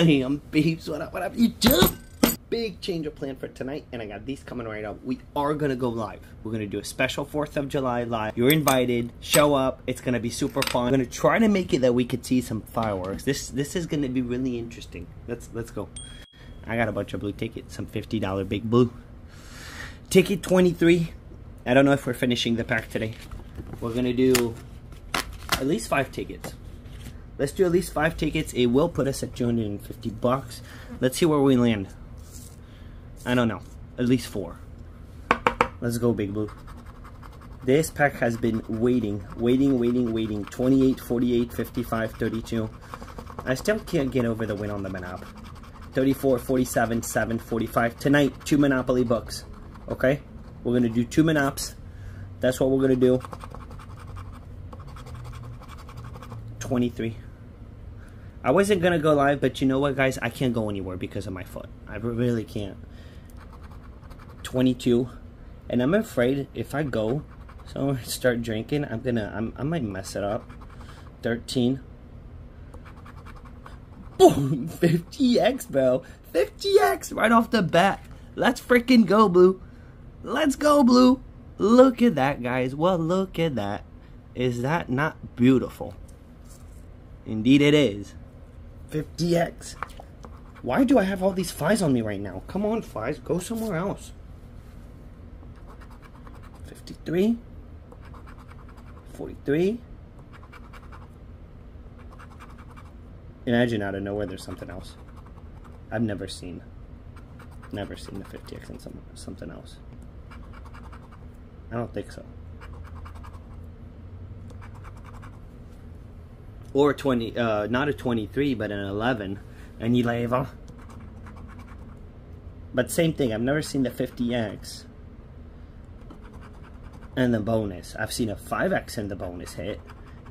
Bam, peeps. What up, what up, YouTube? Big change of plan for tonight, and I got these coming right up. We are gonna go live. We're gonna do a special 4th of July live. You're invited. Show up. It's gonna be super fun. I'm gonna try to make it that we could see some fireworks. This this is gonna be really interesting. Let's let's go. I got a bunch of blue tickets, some $50 big blue. Ticket 23. I don't know if we're finishing the pack today. We're gonna do at least five tickets. Let's do at least five tickets. It will put us at 250 bucks. Let's see where we land. I don't know. At least four. Let's go, Big Blue. This pack has been waiting, waiting, waiting, waiting. 28, 48, 55, 32. I still can't get over the win on the Monop. 34, 47, 7, 45. Tonight, two Monopoly books. Okay? We're going to do two Monops. That's what we're going to do. 23. I wasn't to go live, but you know what, guys? I can't go anywhere because of my foot. I really can't. 22. And I'm afraid if I go, so start drinking, I'm gonna, I'm, I might mess it up. 13. Boom! 50x, bro. 50x right off the bat. Let's freaking go, Blue. Let's go, Blue. Look at that, guys. Well, look at that. Is that not beautiful? Indeed it is. 50x. Why do I have all these flies on me right now? Come on, flies. Go somewhere else. 53. 43. Imagine out of nowhere there's something else. I've never seen. Never seen the 50x and some, something else. I don't think so. Or 20 uh, not a 23 but an 11 and you level but same thing I've never seen the 50x and the bonus. I've seen a 5x in the bonus hit.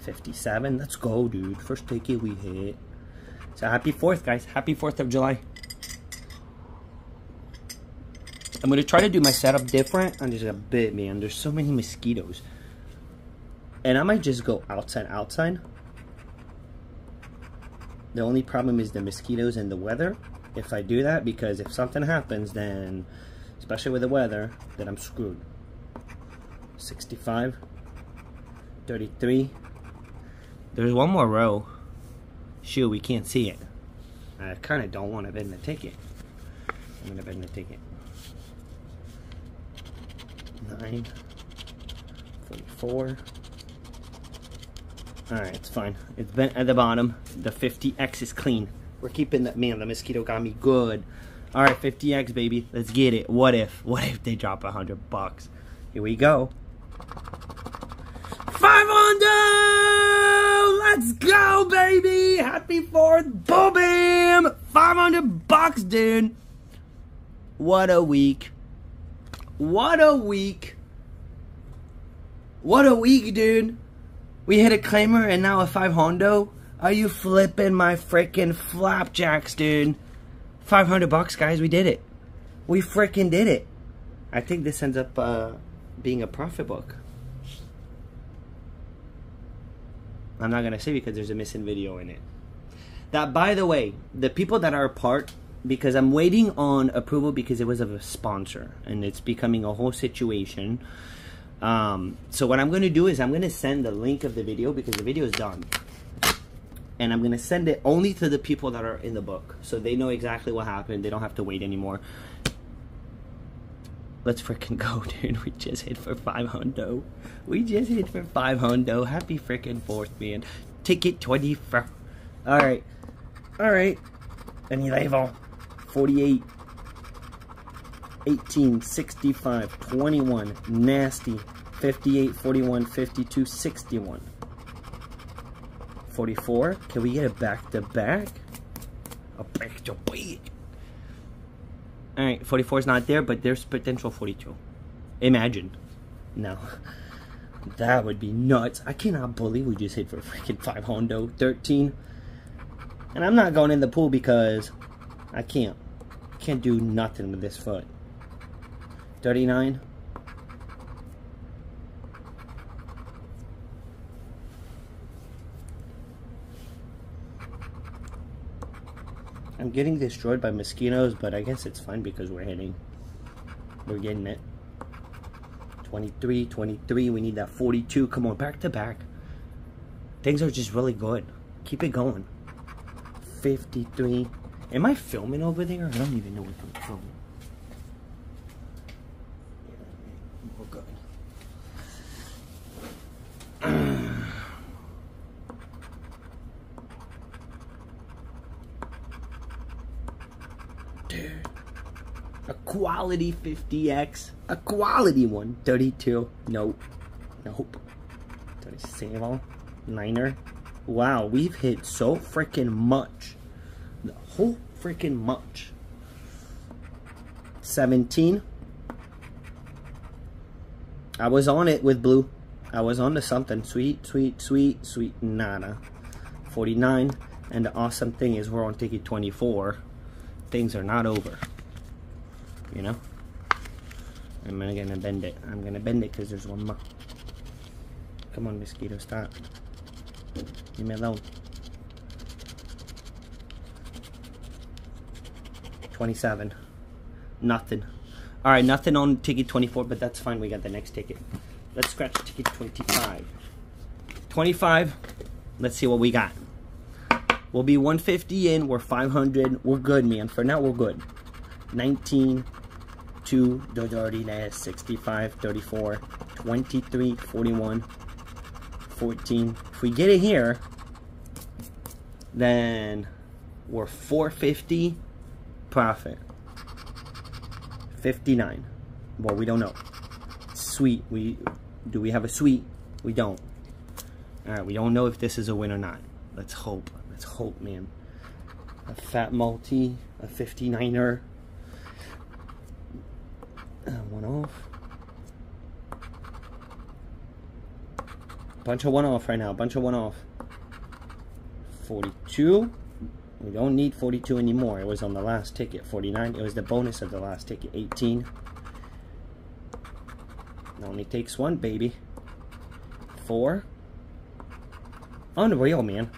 57 let's go dude. First ticket we hit. So happy 4th guys. Happy 4th of July. I'm gonna try to do my setup different. And just a bit man. There's so many mosquitoes. And I might just go outside outside the only problem is the mosquitoes and the weather. If I do that, because if something happens, then, especially with the weather, then I'm screwed. 65, 33. There's one more row. Shoot, we can't see it. I kind of don't want to bend the ticket. I'm going to bend the ticket. 9, 44. Alright, it's fine. It's bent at the bottom. The 50X is clean. We're keeping that. Man, the mosquito got me good. Alright, 50X, baby. Let's get it. What if? What if they drop 100 bucks? Here we go. 500! Let's go, baby! Happy 4th. Boom, bam! 500 bucks, dude. What a week. What a week. What a week, dude. We hit a claimer and now a five hondo. Are you flipping my freaking flapjacks, dude? 500 bucks, guys. We did it. We freaking did it. I think this ends up uh, being a profit book. I'm not going to say because there's a missing video in it. That, by the way, the people that are part, because I'm waiting on approval because it was of a sponsor and it's becoming a whole situation. Um, so what I'm going to do is I'm going to send the link of the video because the video is done. And I'm going to send it only to the people that are in the book. So they know exactly what happened. They don't have to wait anymore. Let's freaking go, dude. We just hit for 5 hundo. We just hit for 5 hundo. Happy freaking 4th, man. Ticket 24. Alright. Alright. Any level. 48. 18, 65, 21, nasty, 58, 41, 52, 61. 44, can we get a back to back? A back to back. Alright, 44 is not there, but there's potential 42. Imagine. No. That would be nuts. I cannot believe we just hit for freaking 5 Hondo. 13. And I'm not going in the pool because I can't. Can't do nothing with this foot. 39. I'm getting destroyed by mosquitoes, but I guess it's fine because we're hitting. We're getting it. 23, 23. We need that 42. Come on, back to back. Things are just really good. Keep it going. 53. Am I filming over there? I don't even know if I'm filming. We're good. Dude. A quality 50X. A quality one. 32. Nope. Nope. 37. Niner. Wow, we've hit so freaking much. The whole freaking much. 17. I was on it with blue. I was on to something. Sweet, sweet, sweet, sweet, nana. 49. And the awesome thing is we're on ticket 24. Things are not over. You know? I'm gonna bend it. I'm gonna bend it because there's one more. Come on, mosquito, stop. Leave me alone. 27. Nothing. Alright, nothing on ticket 24, but that's fine. We got the next ticket. Let's scratch ticket 25. 25. Let's see what we got. We'll be 150 in. We're 500. We're good, man. For now, we're good. 19, 2, 30, 65, 34, 23, 41, 14. If we get it here, then we're 450 profit. 59. Well, we don't know. Sweet. We do we have a sweet? We don't. All right, we don't know if this is a win or not. Let's hope. Let's hope, man. A fat multi, a 59er. One off. Bunch of one off right now. Bunch of one off. 42. We don't need 42 anymore. It was on the last ticket. 49. It was the bonus of the last ticket. 18. It only takes one, baby. Four. Unreal, man.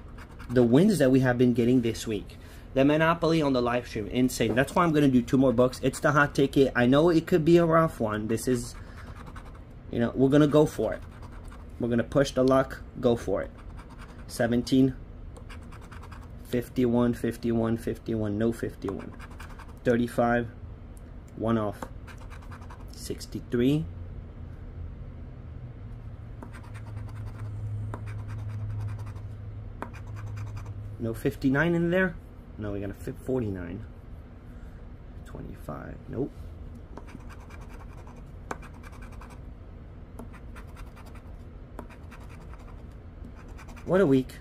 The wins that we have been getting this week. The Monopoly on the live stream. Insane. That's why I'm to do two more books. It's the hot ticket. I know it could be a rough one. This is, you know, we're to go for it. We're to push the luck. Go for it. 17. 51, 51, 51, no 51. 35, one off. 63. No 59 in there? No, we got a 49. 25, nope. What a week.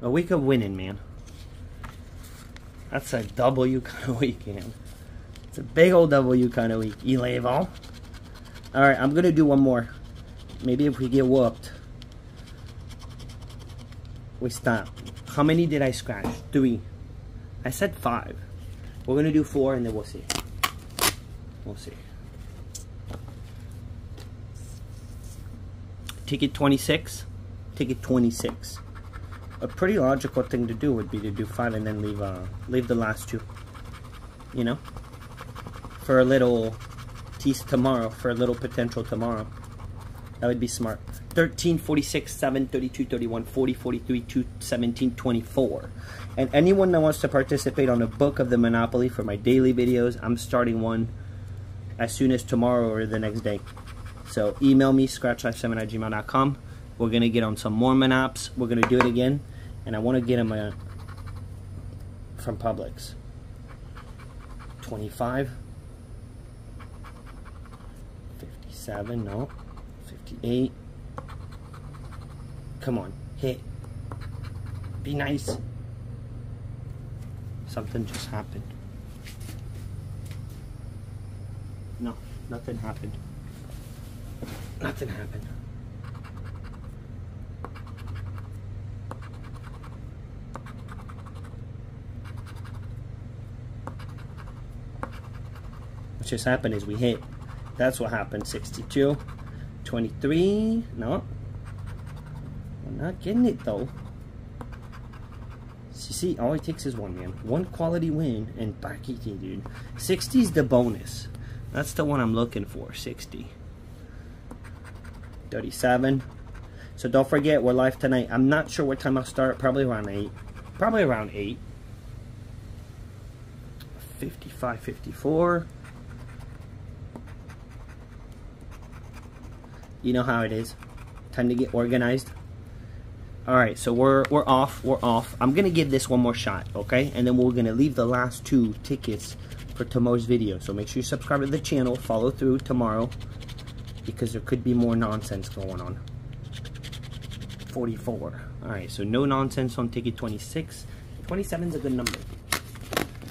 A week of winning, man. That's a W kind of week, man. It's a big old W kind of week. Elevo. Alright, I'm going to do one more. Maybe if we get whooped. We stop. How many did I scratch? Three. I said five. We're to do four and then we'll see. We'll see. Ticket 26. Ticket 26 a pretty logical thing to do would be to do five and then leave uh, leave the last two. You know, for a little tease tomorrow, for a little potential tomorrow. That would be smart. 13, 46, 7, 32, 31, 40, 43, 2, 17, 24. And anyone that wants to participate on a book of the Monopoly for my daily videos, I'm starting one as soon as tomorrow or the next day. So email me, scratchlife7 at gmail.com. We're going to get on some more apps. We're going to do it again. And I want to get them uh, from Publix. 25. 57, no. 58. Come on, hit. Be nice. Something just happened. No, nothing happened. Nothing happened. What just happened is we hit. That's what happened. 62, 23. No. Not getting it though. You see, all it takes is one, man. One quality win and back eating, dude. 60 is the bonus. That's the one I'm looking for, 60. 37. So don't forget, we're live tonight. I'm not sure what time I'll start. Probably around 8. Probably around 8. 55, 54. You know how it is. Time to get organized. Alright, so we're we're off, we're off. I'm gonna give this one more shot, okay? And then we're gonna leave the last two tickets for tomorrow's video. So make sure you subscribe to the channel, follow through tomorrow, because there could be more nonsense going on. 44. Alright, so no nonsense on ticket 26. 27 is a good number.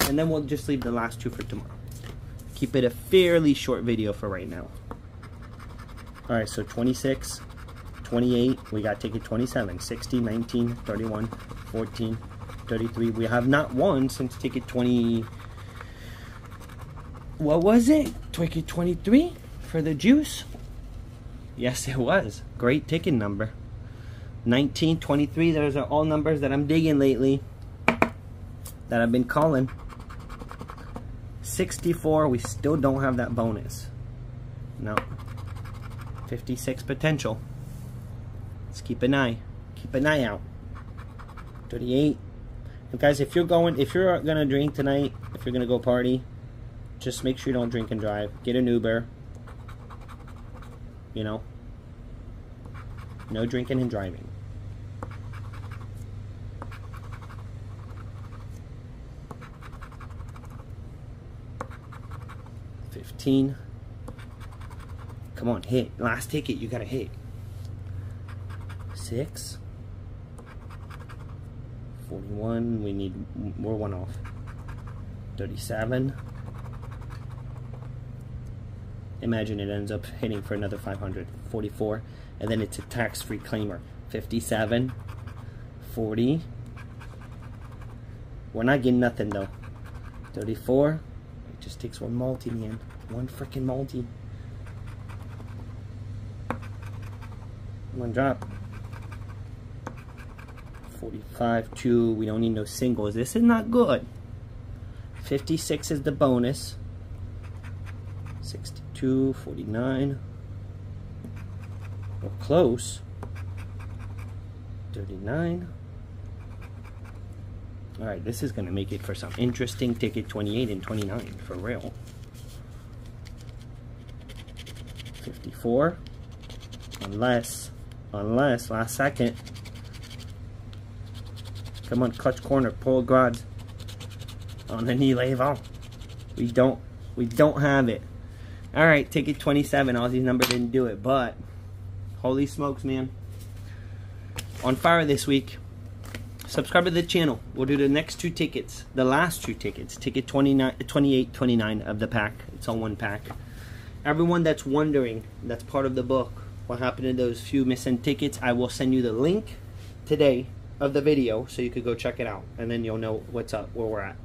And then we'll just leave the last two for tomorrow. Keep it a fairly short video for right now. Alright, so 26, 28, we got ticket 27, 60, 19, 31, 14, 33. We have not won since ticket 20. What was it? Ticket 23 for the juice? Yes, it was. Great ticket number. 19, 23, those are all numbers that I'm digging lately. That I've been calling. 64, we still don't have that bonus. No. 56 potential. Let's keep an eye. Keep an eye out. 38. And guys, if you're going, if you're gonna drink tonight, if you're gonna go party, just make sure you don't drink and drive. Get an Uber. You know, no drinking and driving. Fifteen. Come on, hit. Last ticket, you gotta hit. Six. 41, we need more one off. 37. Imagine it ends up hitting for another 500. 44, and then it's a tax-free claimer. 57. 40. We're not getting nothing though. 34. It just takes one multi, man. One freaking multi. One drop. 45, 2. We don't need no singles. This is not good. 56 is the bonus. 62, 49. We're close. 39. Alright, this is going to make it for some interesting ticket 28 and 29, for real. 54. Unless Unless, last second. Come on, clutch corner, pull guard on the knee level. We don't, we don't have it. All right, ticket 27. Aussie's number didn't do it, but holy smokes, man. On fire this week. Subscribe to the channel. We'll do the next two tickets, the last two tickets, ticket 29, 28, 29 of the pack. It's all one pack. Everyone that's wondering, that's part of the book what happened to those few missing tickets. I will send you the link today of the video so you could go check it out and then you'll know what's up, where we're at.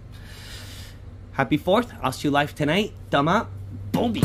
Happy 4th. I'll see you live tonight. Thumb up. Booby.